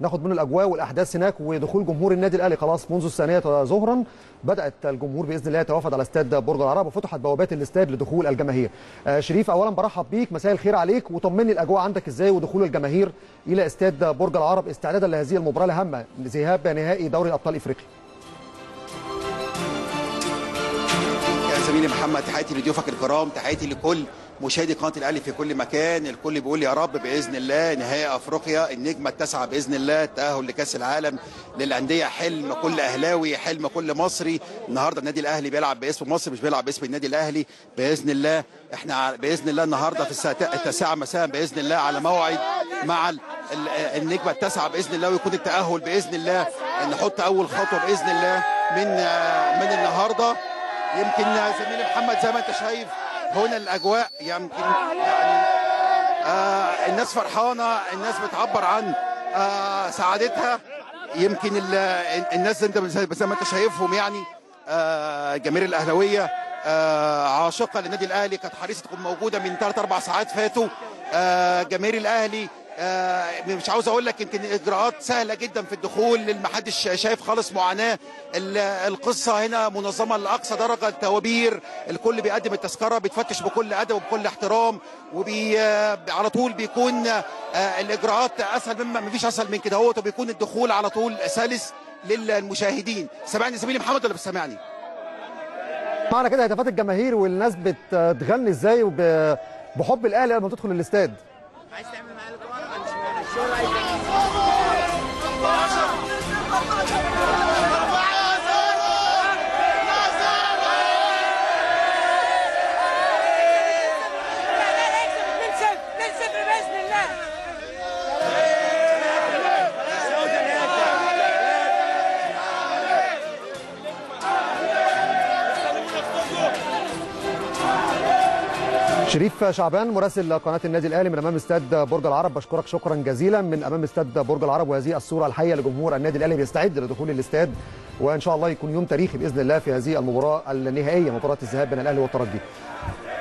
ناخد منه الأجواء والأحداث هناك ودخول جمهور النادي الأهلي. خلاص منذ الثانية ظهرا بدأت الجمهور بإذن الله يتوافد على استاد برج العرب وفتحت بوابات الاستاد لدخول الجماهير. آه شريف اولا برحب بيك. مساء الخير عليك. وطمني الأجواء عندك إزاي ودخول الجماهير إلى استاد برج العرب استعدادا لهذه المباراة الهامه ذهاب نهائي دوري الابطال إفريقيا؟ يا زميلي محمد تحياتي لضيوفك الكرام تحياتي لكل مشاهدي قناة الأهلي في كل مكان الكل بيقول يا رب بإذن الله نهائي أفريقيا النجمة التاسعة بإذن الله التاهل لكأس العالم للأندية حلم كل أهلاوي حلم كل مصري. النهارده النادي الأهلي بيلعب باسم مصر مش بيلعب باسم النادي الأهلي. بإذن الله إحنا بإذن الله النهارده في الساعة التاسعه مساء بإذن الله على موعد مع النجمة التاسعة بإذن الله ويكون التأهل بإذن الله. نحط أول خطوة بإذن الله من من النهارده. يمكن زميلي محمد زي ما أنت شايف هنا الأجواء يمكن يعني آه الناس فرحانة الناس بتعبر عن آه سعادتها. يمكن الناس انت زي ما انت شايفهم يعني آه جماهير الأهلاوية آه عاشقة للنادي الأهلي. كانت حريصه تكون موجودة من ثلاث أربع ساعات فاتوا آه جماهير الأهلي مش عاوز أقول لك يمكن اجراءات سهله جدا في الدخول ما حدش شايف خالص معاناه. القصة هنا منظمه لاقصى درجه التوابير. الكل بيقدم التذكره بيتفتش بكل ادب وبكل احترام وبي آه على طول بيكون آه الاجراءات اسهل مما ما فيش اسهل من كده. هو وبيكون الدخول على طول سلس للمشاهدين. سامعني زميلي محمد ولا بتسمعني معنى كده هتافات الجماهير والناس بتغني إزاي بحب الاهلي قبل ما تدخل الاستاد. عايز تعمل 시원하게. شريف شعبان مراسل قناة النادي الأهلي من أمام استاد برج العرب. بشكرك شكرا جزيلا. من أمام استاد برج العرب وهذه الصورة الحية لجمهور النادي الأهلي بيستعد لدخول الاستاد. وإن شاء الله يكون يوم تاريخي بإذن الله في هذه المباراة النهائية مباراة الذهاب بين الأهلي والترجي.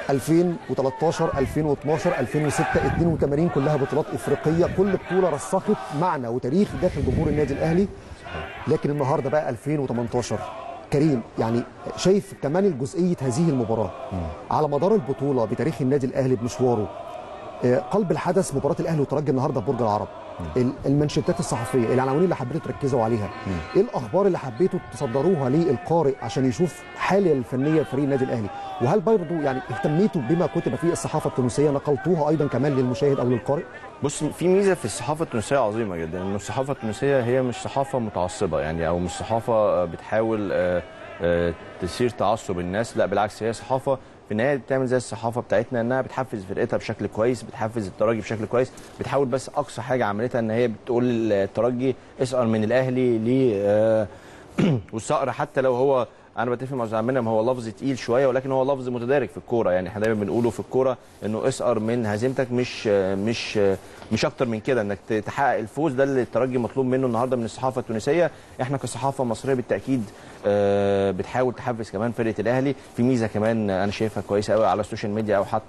2013 2012 2006 82 كلها بطولات إفريقية. كل بطولة رسخت معنى وتاريخ داخل جمهور النادي الأهلي. لكن النهارده بقى 2018 كريم يعني شايف كمان جزئيه هذه المباراة على مدار البطولة بتاريخ النادي الأهلي بمشواره قلب الحدث مباراة الأهلي والترجي النهارده في برج العرب. المنشطات الصحفية العناوين اللي حبيتوا تركزوا عليها. إيه الأخبار اللي حبيتوا تصدروها للقارئ عشان يشوف حالة الفنية لفريق النادي الأهلي؟ وهل برضه يعني اهتميتوا بما كتب في الصحافة التونسية نقلتوها أيضا كمان للمشاهد أو للقارئ؟ بص في ميزة في الصحافة التونسية عظيمة جدا إن الصحافة التونسية هي مش صحافة متعصبة يعني أو مش صحافة بتحاول تثير تعصب الناس. لا بالعكس هي صحافة في النهاية بتعمل زي الصحافة بتاعتنا إنها بتحفز فرقتها بشكل كويس بتحفز الترجي بشكل كويس. بتحاول بس أقصى حاجة عملتها إن هي بتقول للترجي اسأل من الأهلي ل والصقر حتى لو هو أنا بتفق مع زعيمنا هو لفظ تقيل شوية ولكن هو لفظ متدارك في الكورة. يعني إحنا دايما بنقوله في الكورة إنه اسقر من هزيمتك مش مش مش أكتر من كده. إنك تحقق الفوز ده اللي الترجي مطلوب منه النهارده من الصحافة التونسية. إحنا كصحافة مصرية بالتأكيد بتحاول تحفز كمان فرقة الأهلي. في ميزة كمان أنا شايفها كويسة قوي على السوشيال ميديا أو حتى